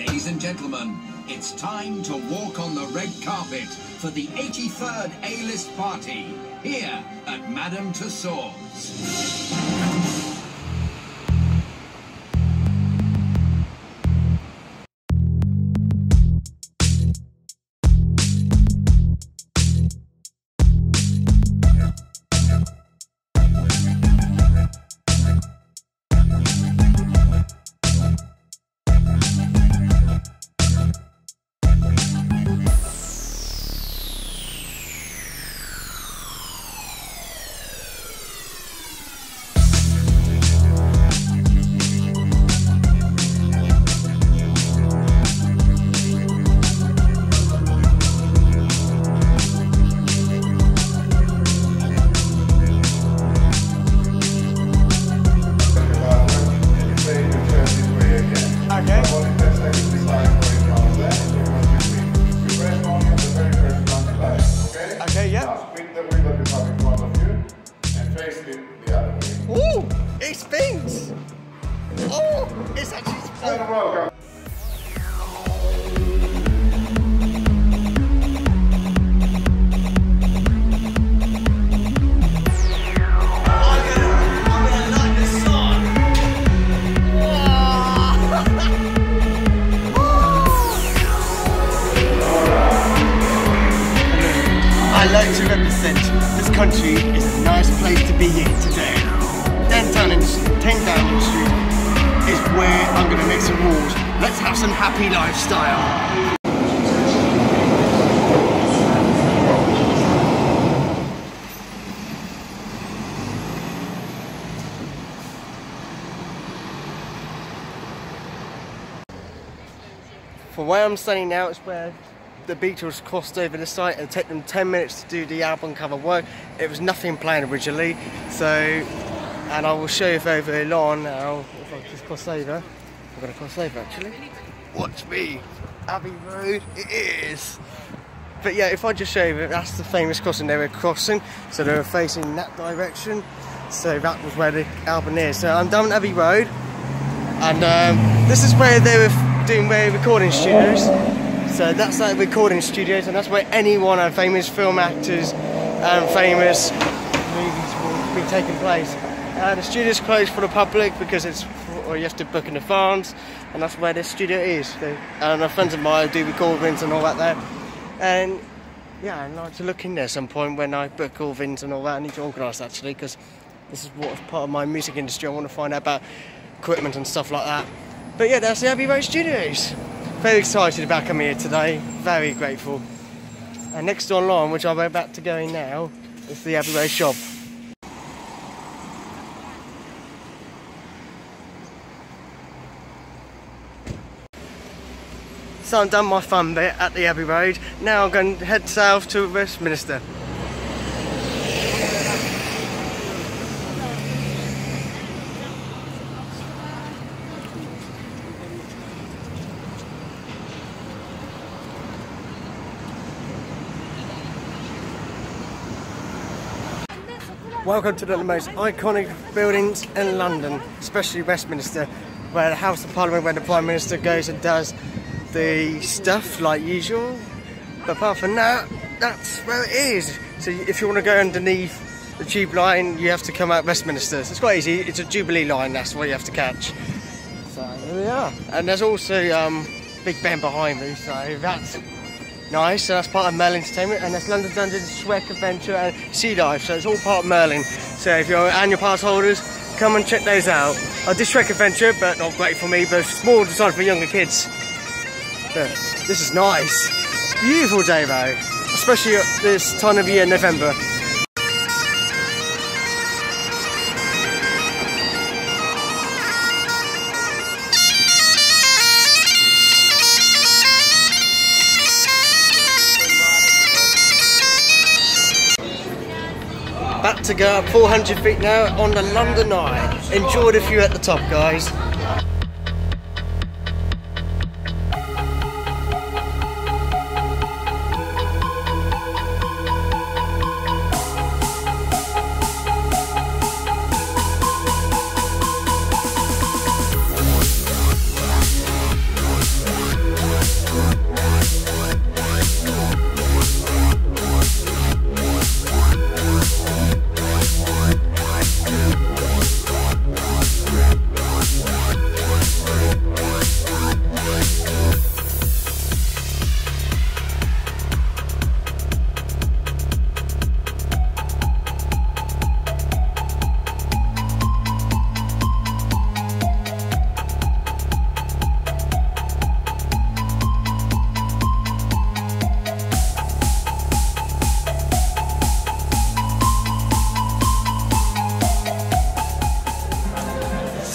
Ladies and gentlemen, it's time to walk on the red carpet for the 83rd A-list party here at Madame Tussauds. Spins. Oh, it's actually. I like to represent this country is a nice place to be in today. 10 Downing, 10 Downing Street is where I'm going to make some rules. Let's have some happy lifestyle. From where I'm standing now it's where the Beatles crossed over the site and took them 10 minutes to do the album cover work. It was nothing planned originally, so, and I will show you over along now, if I just cross over. I'm going to cross over actually. Watch me. Abbey Road, it is. But yeah, if I just show you, that's the famous crossing they were crossing, so they were facing that direction. So that was where the album is. So I'm down Abbey Road, and um, this is where they were doing their recording studios. So that's like recording studios, and that's where anyone and famous film actors and famous movies will be taking place. Uh, the studio's closed for the public because it's you have to book in advance, and that's where this studio is. So, and a friends of mine do recordings and all that there. And yeah, I'd like to look in there some point when I book things and all that. I need to organise actually because this is what part of my music industry. I want to find out about equipment and stuff like that. But yeah, that's the Abbey Road Studios. Very excited about coming here today. Very grateful. And next door line, which I'm about to go in now, is the Abbey Road shop. So I've done my fun bit at the Abbey Road. Now I'm going to head south to Westminster. Welcome to one of the most iconic buildings in London, especially Westminster, where the House of Parliament, where the Prime Minister goes and does the stuff like usual. But apart from that, that's where it is. So if you want to go underneath the tube line, you have to come out Westminster. So it's quite easy. It's a Jubilee line. That's what you have to catch. So here we are. And there's also um, Big Ben behind me. So that's nice. So that's part of Merlin Entertainment. And that's London Dungeons, Shrek Adventure, and Sea Dive. So it's all part of Merlin. So if you're annual pass holders, come and check those out. I did Shrek Adventure, but not great for me. But it's more designed for younger kids. But this is nice. Beautiful day though, especially at this time of year, November. Back to go up 400 feet now on the London Eye. Enjoy the view at the top, guys.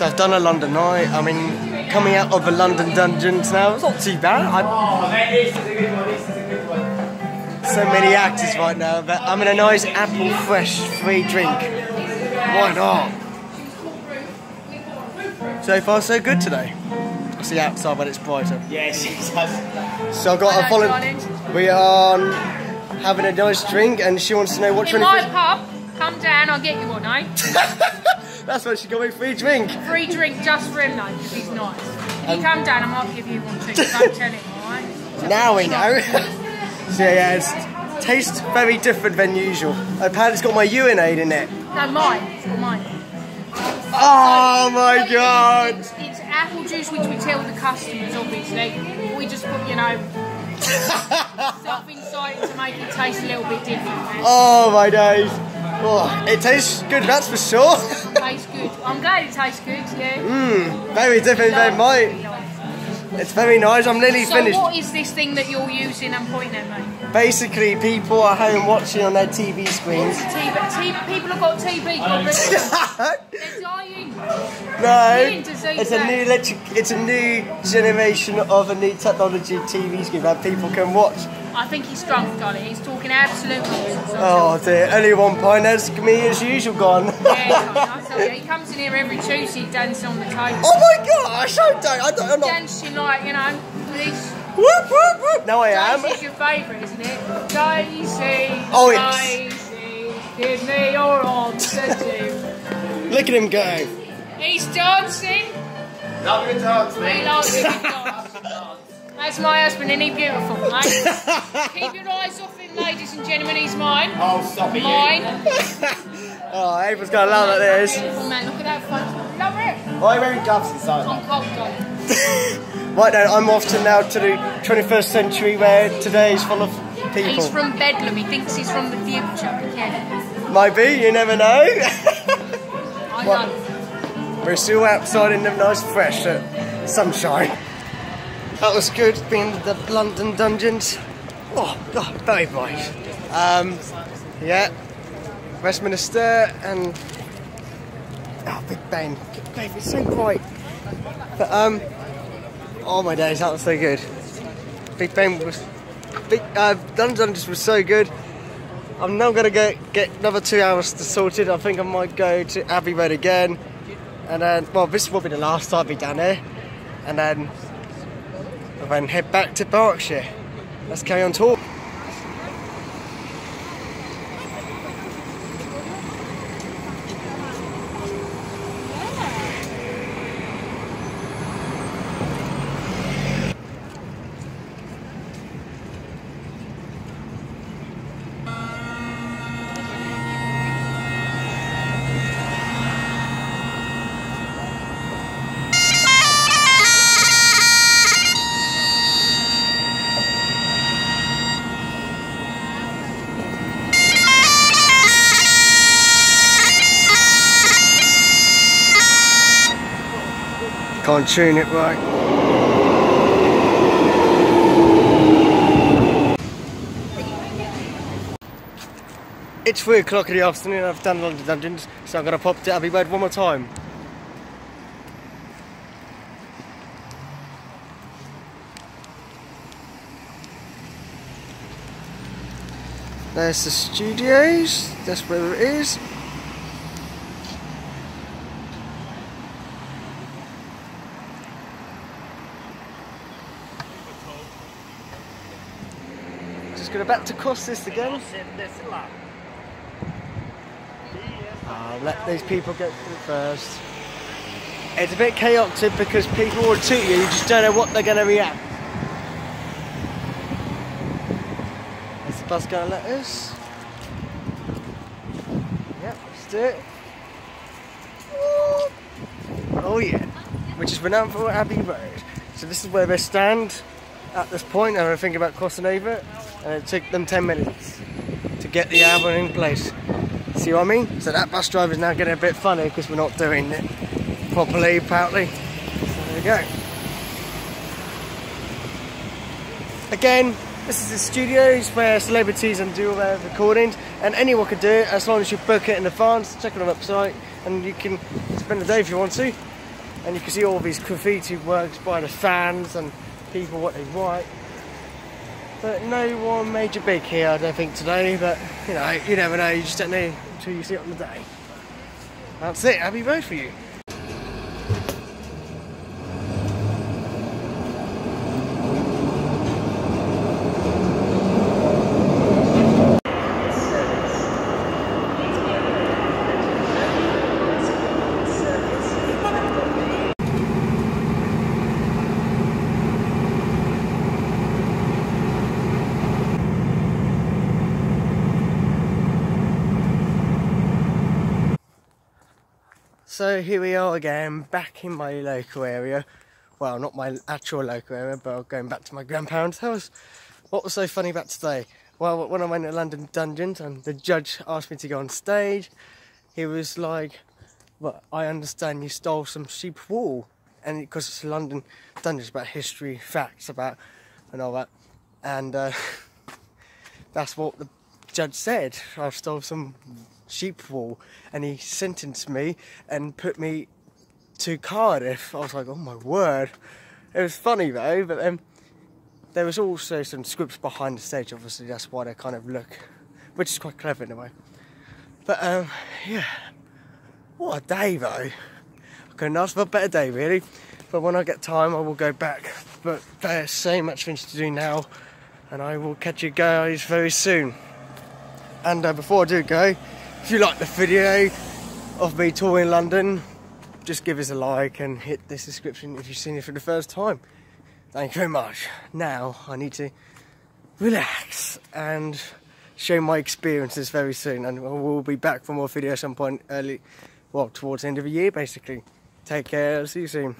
So I've done a London night. I mean, coming out of the London dungeons now, it's not too bad. I, Oh, this a good one. This is a good one. so many actors right now, but I'm in a nice apple fresh free drink. Why not? So far, so good today. I see outside, but it's brighter. Yes, it does. So I've got a Hello, follow. We are having a nice drink, and she wants to know what In my pub, come down, I'll get you one, eh? That's why she got me free drink. Free drink just for him, though, because he's nice. If Um, you come down, I might give you one too. Don't tell him, alright? Now we know. so yeah, it's tastes very different than usual. Apparently, it's got my urinate in it. No, mine. It's got mine. Oh my god! It's, it's apple juice, which we tell the customers, obviously. We just put, you know, stuff inside to make it taste a little bit different. man. Oh my days! Oh, it tastes good, that's for sure. Tastes good. I'm glad it tastes good, yeah. Hmm, very different than mine. It's very nice. I'm nearly So finished. what is this thing that you're using and pointing at me? Basically, people are home watching on their TV screens. TV, TV, people have got TV. God. They're dying. No, it's a new electric. It's a new generation of a new technology TV screen that people can watch. I think he's drunk, darling. He's talking absolute nonsense. Oh dear, only one pint. That's me as usual gone. Yeah, darling, I tell you, he comes in here every Tuesday dancing on the table. oh my gosh, I don't, I don't, I'm not. Dancing like, you know, this. Whoop, whoop, whoop. No, I am. Daisy's your favourite, isn't it? Daisy, Oh, yes. Daisy, give me your oxygen. Look at him go. He's dancing. Love your dogs, He mate. likes it, he dance. That's my husband, and he's beautiful, mate. Keep your eyes off him, ladies and gentlemen. He's mine. Oh, stop it, you. Mine. Oh, everyone's gonna love it. This. Beautiful man, look at that photo. Love it. Why are you wearing gloves inside? I'm cold, darling. Right now, I'm off to now to the 21st century where today is full of people. He's from Bedlam. He thinks he's from the future. Be careful. Might be, you never know. I know. We're still outside in the nice fresh uh, sunshine. That was good, being in the London dungeons. Oh, God, very bright. Um, yeah, Westminster and oh, Big Ben. Big it's so bright. But um, oh my days, that was so good. Big Ben was, Big uh, London dungeons was so good. I'm now gonna go get another two hours to sorted. I think I might go to Abbey Road again, and then well, this will be the last I'll be down there, and then and then head back to Berkshire. Let's carry on talk. Can't tune it right. It's three o'clock in the afternoon. I've done London Dungeons, so I'm gonna pop to Abbey Road one more time. There's the studios. That's where it is. Gonna back to cross this again. Ah, let these people get through first. It's a bit chaotic because people will toot you, you just don't know what they're gonna react. Is the bus gonna let us? Yep, let's do it. Oh yeah, which is renowned for Abbey Road. So this is where they stand at this point and I think about crossing over and it took them 10 minutes to get the album in place. See what I mean? So that bus driver is now getting a bit funny because we're not doing it properly apparently. So there we go. Again, this is the studios where celebrities and do all their recordings and anyone can do it as long as you book it in advance, check on the website and you can spend the day if you want to. and you can see all these graffiti works by the fans and people what they write. But no one major big here, I don't think today. But you know, you never know. You just don't know until you see it on the day. That's it. Abbey Road for you. So here we are again, back in my local area. Well, not my actual local area, but going back to my grandparents' house. What was so funny about today? Well, when I went to London Dungeons and the judge asked me to go on stage, he was like, "Well, I understand you stole some sheep wool," and because it's London Dungeons about history, facts about, and all that, and uh, that's what the judge said. I stole some sheep wool, and he sentenced me and put me to Cardiff. I was like, oh my word. It was funny though, but then there was also some scripts behind the stage, obviously, that's why they kind of look, which is quite clever in a way. But um, yeah, what a day though. I couldn't ask for a better day, really. But when I get time, I will go back. But there's so much things to do now, and I will catch you guys very soon. And uh, before I do go, if you like the video of me touring London, just give us a like and hit the subscription if you've seen it for the first time. Thank you very much. Now I need to relax and show my experiences very soon and we'll be back for more videos at some point early, well towards the end of the year basically. Take care, see you soon.